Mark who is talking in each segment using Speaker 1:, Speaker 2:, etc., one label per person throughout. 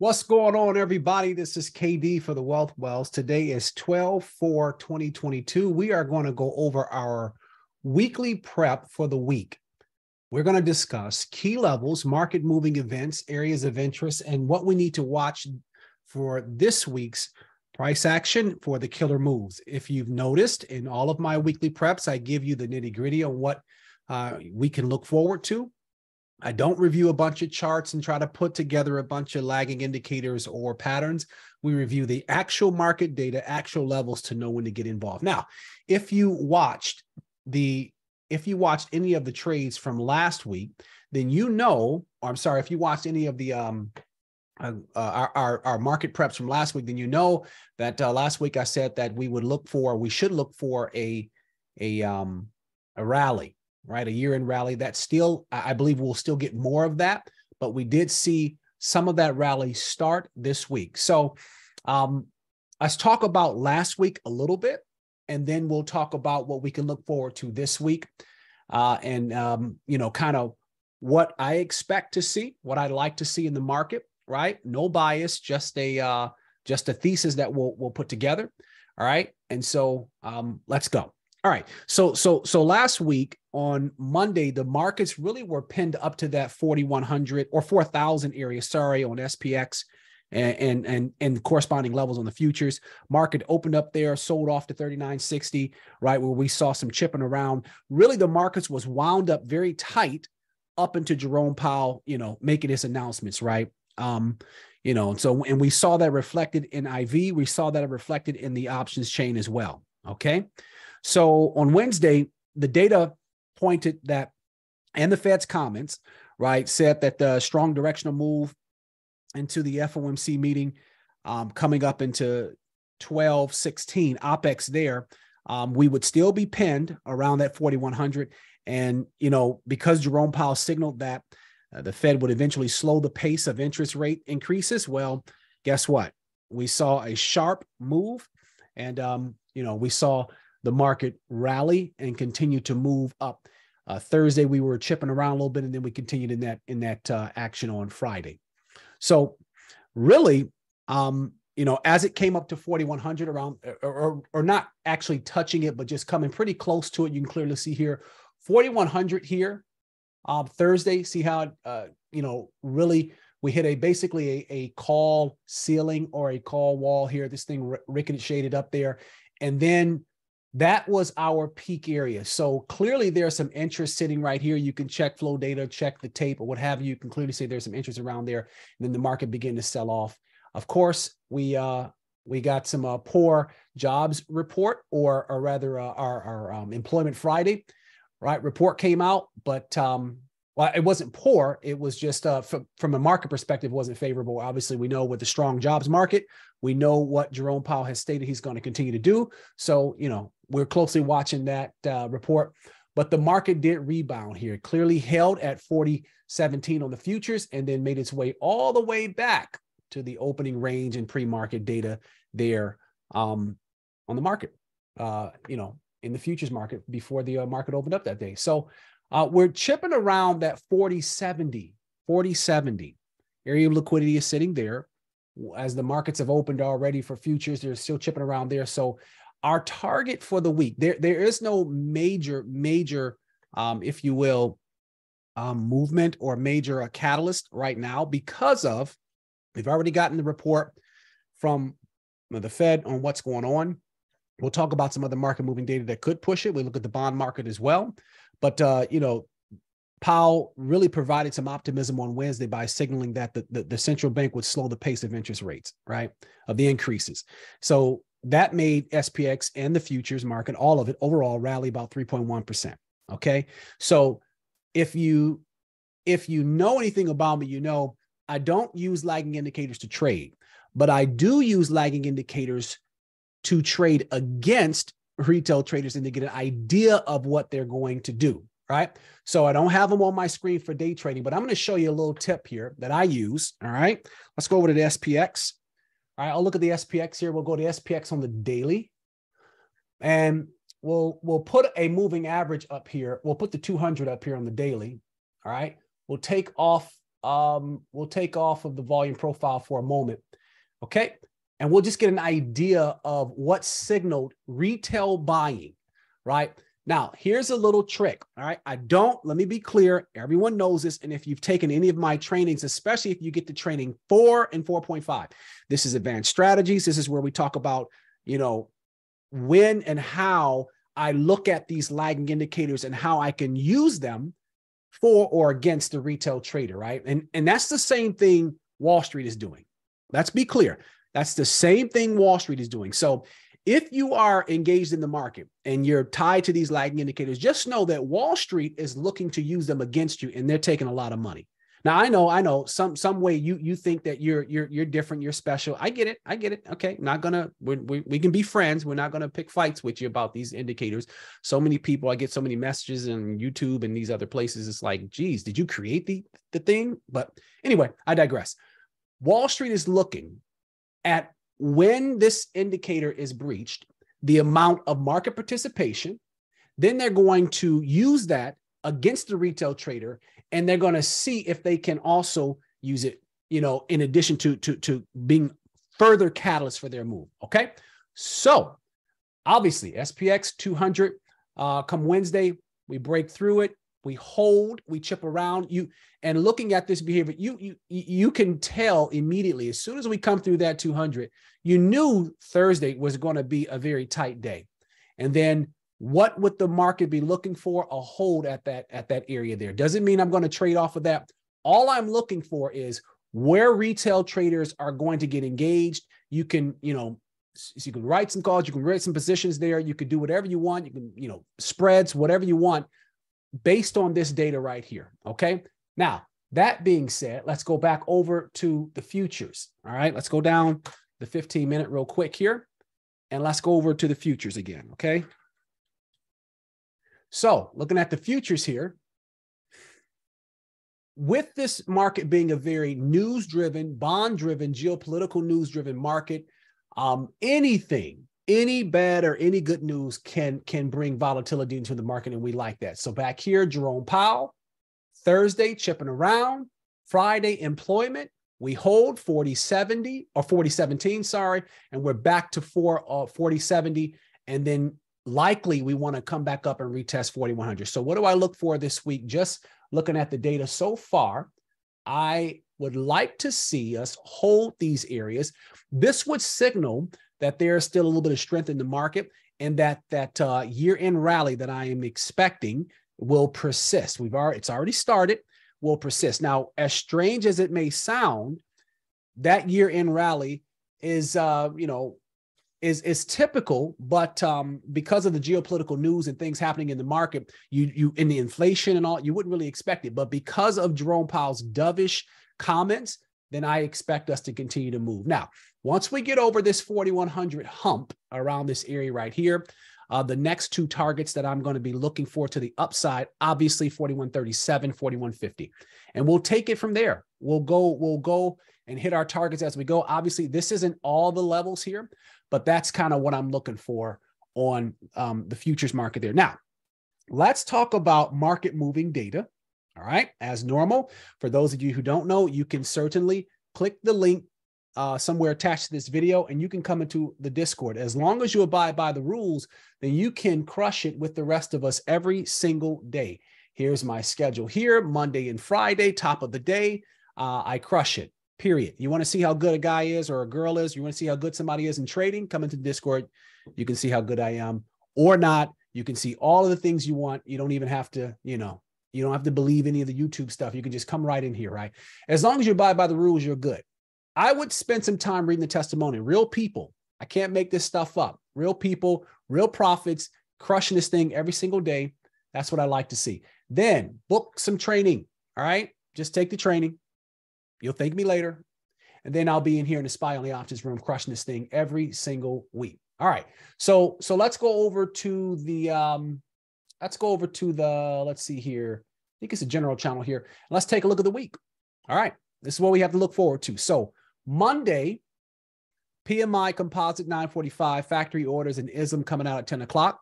Speaker 1: What's going on, everybody? This is KD for the Wealth Whales. Today is 12 4 2022. We are going to go over our weekly prep for the week. We're going to discuss key levels, market moving events, areas of interest, and what we need to watch for this week's price action for the killer moves. If you've noticed in all of my weekly preps, I give you the nitty gritty on what uh, we can look forward to. I don't review a bunch of charts and try to put together a bunch of lagging indicators or patterns. We review the actual market data, actual levels to know when to get involved. Now, if you watched the if you watched any of the trades from last week, then you know, or I'm sorry, if you watched any of the um uh, our, our, our market preps from last week, then you know that uh, last week I said that we would look for, we should look for a a um a rally right? A year in rally that still, I believe we'll still get more of that, but we did see some of that rally start this week. So um, let's talk about last week a little bit, and then we'll talk about what we can look forward to this week, uh, and um, you know, kind of what I expect to see, what I'd like to see in the market. Right? No bias, just a uh, just a thesis that we'll we'll put together. All right, and so um, let's go. All right. So so so last week on Monday, the markets really were pinned up to that 4100 or 4000 area, sorry, on SPX and, and and corresponding levels on the futures. Market opened up there, sold off to 3960, right where we saw some chipping around. Really the markets was wound up very tight up into Jerome Powell, you know, making his announcements, right? Um, you know, and so and we saw that reflected in IV, we saw that reflected in the options chain as well, okay? So on Wednesday, the data pointed that, and the Fed's comments, right, said that the strong directional move into the FOMC meeting um, coming up into 12, 16, OPEX there, um, we would still be pinned around that 4,100. And, you know, because Jerome Powell signaled that uh, the Fed would eventually slow the pace of interest rate increases, well, guess what? We saw a sharp move. And, um, you know, we saw the market rally and continue to move up. Uh, Thursday we were chipping around a little bit, and then we continued in that in that uh, action on Friday. So really, um, you know, as it came up to 4100 around, or, or, or not actually touching it, but just coming pretty close to it, you can clearly see here 4100 here. Um, Thursday, see how uh, you know really we hit a basically a, a call ceiling or a call wall here. This thing rickety shaded up there, and then that was our peak area. So clearly there's some interest sitting right here. You can check flow data, check the tape or what have you. You can clearly see there's some interest around there. And then the market began to sell off. Of course, we uh we got some uh, poor jobs report or or rather uh, our, our um, employment Friday, right? Report came out, but um well, it wasn't poor. It was just uh, from, from a market perspective, wasn't favorable. Obviously, we know with the strong jobs market, we know what Jerome Powell has stated he's going to continue to do. So, you know, we're closely watching that uh, report. But the market did rebound here, clearly held at 40.17 on the futures and then made its way all the way back to the opening range and pre-market data there um, on the market, uh, you know, in the futures market before the uh, market opened up that day. So uh, we're chipping around that 40 70, 40 70. Area of liquidity is sitting there. As the markets have opened already for futures, they're still chipping around there. So our target for the week, there, there is no major, major, um, if you will, um, movement or major uh, catalyst right now because of we've already gotten the report from the Fed on what's going on. We'll talk about some other market moving data that could push it. We look at the bond market as well. But uh, you know, Powell really provided some optimism on Wednesday by signaling that the, the, the, central bank would slow the pace of interest rates, right? Of the increases. So that made SPX and the futures market, all of it overall, rally about 3.1%. Okay. So if you if you know anything about me, you know I don't use lagging indicators to trade, but I do use lagging indicators to trade against retail traders and to get an idea of what they're going to do. Right. So I don't have them on my screen for day trading, but I'm going to show you a little tip here that I use. All right. Let's go over to the SPX. All right. I'll look at the SPX here. We'll go to SPX on the daily and we'll, we'll put a moving average up here. We'll put the 200 up here on the daily. All right. We'll take off um, we'll take off of the volume profile for a moment. Okay. And we'll just get an idea of what signaled retail buying, right? Now, here's a little trick. All right. I don't, let me be clear. Everyone knows this. And if you've taken any of my trainings, especially if you get to training four and 4.5, this is advanced strategies. This is where we talk about, you know, when and how I look at these lagging indicators and how I can use them for or against the retail trader, right? And, and that's the same thing Wall Street is doing. Let's be clear. That's the same thing Wall Street is doing. So if you are engaged in the market and you're tied to these lagging indicators, just know that Wall Street is looking to use them against you and they're taking a lot of money. Now I know, I know some some way you you think that you're you're you're different, you're special. I get it, I get it. Okay, not gonna we we, we can be friends. We're not gonna pick fights with you about these indicators. So many people, I get so many messages on YouTube and these other places. It's like, geez, did you create the the thing? But anyway, I digress. Wall Street is looking at when this indicator is breached, the amount of market participation. Then they're going to use that against the retail trader and they're going to see if they can also use it you know in addition to to to being further catalyst for their move okay so obviously spx 200 uh, come wednesday we break through it we hold we chip around. You and looking at this behavior you you you can tell immediately as soon as we come through that 200 you knew thursday was going to be a very tight day. And then what would the market be looking for? A hold at that at that area there. Doesn't mean i'm going to trade off of that. All i'm looking for is where retail traders are going to get engaged. You can you know you can write some calls you can write some positions there. You can do whatever you want. You can you know spreads whatever you want based on this data right here okay? Now that being said let's go back over to the futures all right? Let's go down the 15 minute real quick here and let's go over to the futures again okay? So, looking at the futures here, with this market being a very news driven, bond driven, geopolitical news driven market, um, anything, any bad or any good news can can bring volatility into the market, and we like that. So back here, Jerome Powell, Thursday chipping around, Friday employment, we hold 4070 or 4017, sorry, and we're back to 4 uh, 4070, and then likely we want to come back up and retest 4100. So what do I look for this week? Just looking at the data so far, I would like to see us hold these areas. This would signal that there's still a little bit of strength in the market and that that uh, year-end rally that I am expecting will persist. We've already it's already started, will persist. Now, as strange as it may sound, that year-end rally is uh, you know, is is typical, but um, because of the geopolitical news and things happening in the market, you you in the inflation and all, you wouldn't really expect it. But because of Jerome Powell's dovish comments, then I expect us to continue to move. Now, once we get over this 4100 hump around this area right here, uh, the next two targets that I'm going to be looking for to the upside, obviously 4137, 4150. And we'll take it from there. We'll go, we'll go and hit our targets as we go. Obviously, this isn't all the levels here, but that's kind of what I'm looking for on um, the futures market there. Now, let's talk about market moving data. All right. As normal, for those of you who don't know, you can certainly click the link uh, somewhere attached to this video and you can come into the Discord. As long as you abide by the rules, then you can crush it with the rest of us every single day. Here's my schedule here Monday and Friday, top of the day. Uh, I crush it period. You want to see how good a guy is or a girl is, you want to see how good somebody is in trading, come into Discord. You can see how good I am or not. You can see all of the things you want. You don't even have to, you know, you don't have to believe any of the YouTube stuff. You can just come right in here, right? As long as you abide by the rules, you're good. I would spend some time reading the testimony. Real people. I can't make this stuff up. Real people, real profits, crushing this thing every single day. That's what I like to see. Then book some training. All right. Just take the training, You'll thank me later. And then I'll be in here in the SPY only options room crushing this thing every single week. All right. So so let's go over to the um let's go over to the let's see here. I think it's a general channel here. Let's take a look at the week. All right. This is what we have to look forward to. So Monday, PMI composite 945, factory orders and ISM coming out at 10 o'clock.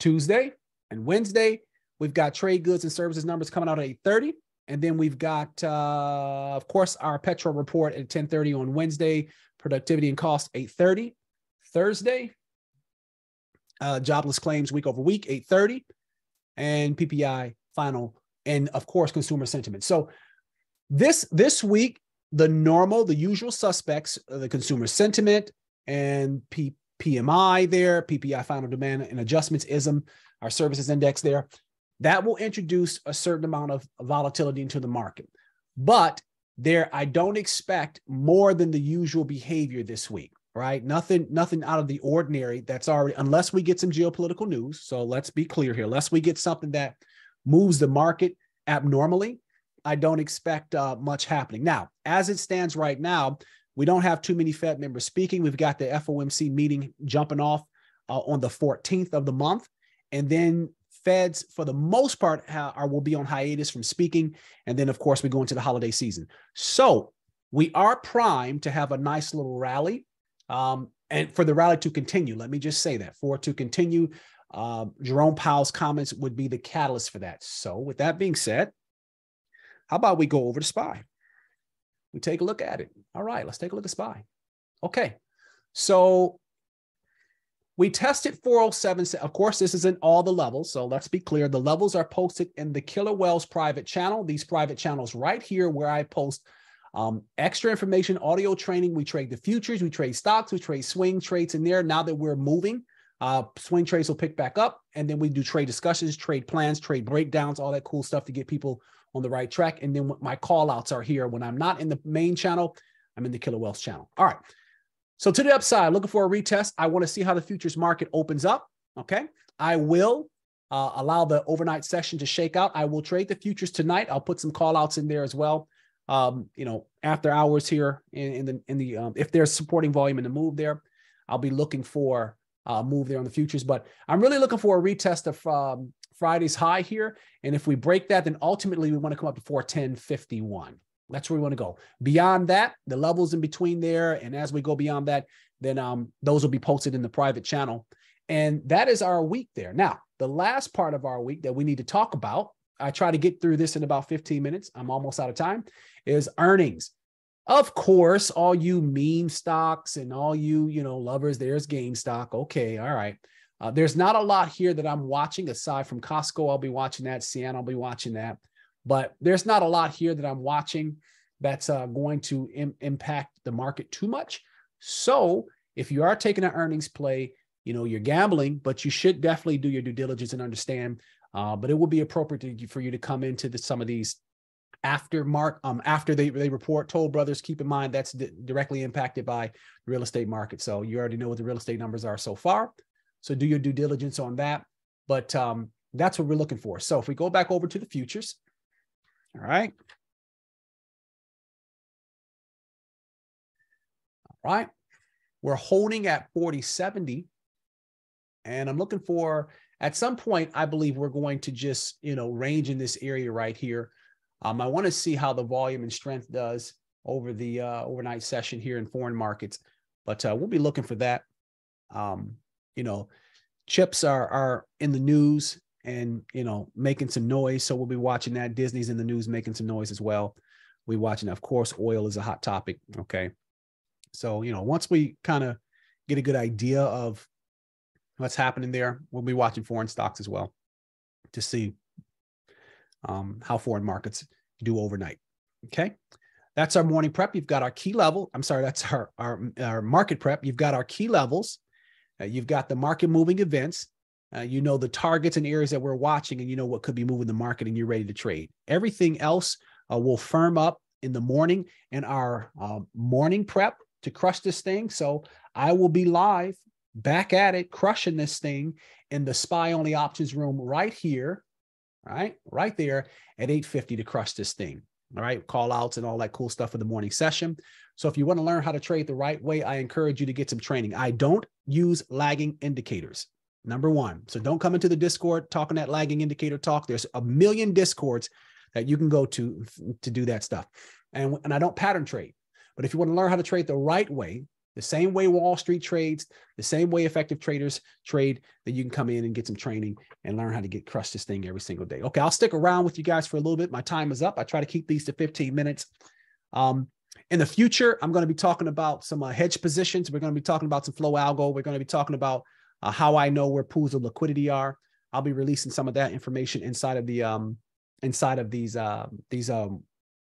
Speaker 1: Tuesday and Wednesday, we've got trade goods and services numbers coming out at 8:30. And then we've got, uh, of course, our petrol report at 10:30 on Wednesday. Productivity and cost 8:30. Thursday, uh, jobless claims week over week 8:30, and PPI final, and of course, consumer sentiment. So this this week, the normal, the usual suspects, uh, the consumer sentiment and P, PMI there, PPI final demand and adjustments ISM, our services index there that will introduce a certain amount of volatility into the market. But there, I don't expect more than the usual behavior this week, right? Nothing, nothing out of the ordinary that's already, unless we get some geopolitical news. So let's be clear here. Unless we get something that moves the market abnormally, I don't expect uh, much happening. Now, as it stands right now, we don't have too many Fed members speaking. We've got the FOMC meeting jumping off uh, on the 14th of the month. And then Feds, for the most part, are will be on hiatus from speaking, and then of course we go into the holiday season. So we are primed to have a nice little rally, um, and for the rally to continue. Let me just say that for it to continue, uh, Jerome Powell's comments would be the catalyst for that. So with that being said, how about we go over to SPY? We take a look at it. All right, let's take a look at SPY. Okay, so we tested 407. Of course, this isn't all the levels. So let's be clear. The levels are posted in the Killer Whales private channel. These private channels right here where I post um, extra information, audio training. We trade the futures, we trade stocks, we trade swing trades in there. Now that we're moving, uh, swing trades will pick back up. And then we do trade discussions, trade plans, trade breakdowns, all that cool stuff to get people on the right track. And then my call outs are here. When I'm not in the main channel, I'm in the Killer Whales channel. All right. So to the upside, looking for a retest. I want to see how the futures market opens up. Okay. I will uh, allow the overnight session to shake out. I will trade the futures tonight. I'll put some call outs in there as well. Um, you know, after hours here in, in the in the um, if there's supporting volume in the move there, I'll be looking for a move there on the futures. But I'm really looking for a retest of um, Friday's high here. And if we break that, then ultimately we want to come up to 410.51. That's where we want to go. Beyond that, the levels in between there, and as we go beyond that, then um, those will be posted in the private channel. And that is our week there. Now, the last part of our week that we need to talk about, I try to get through this in about 15 minutes. I'm almost out of time, is earnings. Of course, all you meme stocks and all you, you know, lovers, there's GameStop. Okay, all right. Uh, there's not a lot here that I'm watching aside from Costco. I'll be watching that. Ciena, I'll be watching that. But there's not a lot here that I'm watching that's uh, going to Im- impact the market too much. So if you are taking an earnings play, you know you're gambling, but you should definitely do your due diligence and understand. Uh, but it would be appropriate to, for you to come into the, some of these after mark um after they they report toll brothers keep in mind that's di- directly impacted by the real estate market so you already know what the real estate numbers are so far so do your due diligence on that but um that's what we're looking for so if we go back over to the futures all right. All right. We're holding at 4070. And I'm looking for, at some point, I believe we're going to just, you know, range in this area right here. Um, I want to see how the volume and strength does over the uh, overnight session here in foreign markets, but uh, we'll be looking for that. Um, you know, chips are are in the news and you know making some noise. So we'll be watching that. Disney's in the news making some noise as well. We watching, of course, oil is a hot topic. Okay, so you know once we kind of get a good idea of what's happening there, we'll be watching foreign stocks as well to see um, how foreign markets do overnight. Okay. That's our morning prep. You've got our key level. I'm sorry, that's our, our, our market prep. You've got our key levels. Uh, you've got the market moving events. Uh, you know the targets and areas that we're watching, and you know what could be moving the market, and you're ready to trade. Everything else uh, will firm up in the morning in our uh, morning prep to crush this thing. So I will be live back at it, crushing this thing in the SPY only options room right here, right, right there at 8:50 to crush this thing. All right, call outs and all that cool stuff for the morning session. So if you want to learn how to trade the right way, I encourage you to get some training. I don't use lagging indicators. Number one. So don't come into the Discord talking that lagging indicator talk. There's a million Discords that you can go to to do that stuff. And, and I don't pattern trade. But if you want to learn how to trade the right way, The same way Wall Street trades, the same way effective traders trade, that you can come in and get some training and learn how to get crush this thing every single day. Okay, I'll stick around with you guys for a little bit. My time is up. I try to keep these to 15 minutes. Um, in the future, I'm going to be talking about some uh, hedge positions. We're going to be talking about some flow algo. We're going to be talking about uh, how I know where pools of liquidity are. I'll be releasing some of that information inside of the um, inside of these uh, these um,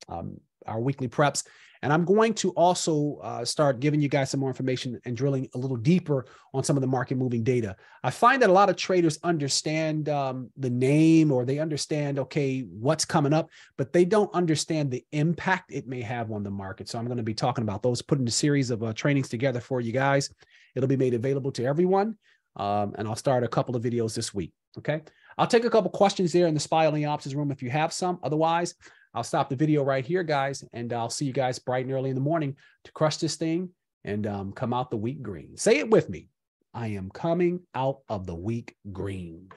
Speaker 1: um, our weekly preps. And I'm going to also uh, start giving you guys some more information and drilling a little deeper on some of the market moving data. I find that a lot of traders understand um, the name or they understand, okay, what's coming up, but they don't understand the impact it may have on the market. So I'm going to be talking about those, putting a series of uh, trainings together for you guys. It'll be made available to everyone. Um, and I'll start a couple of videos this week. Okay. I'll take a couple questions there in the SPY only options room if you have some. Otherwise, I'll stop the video right here, guys, and I'll see you guys bright and early in the morning to crush this thing and um, come out the week green. Say it with me. I am coming out of the week green.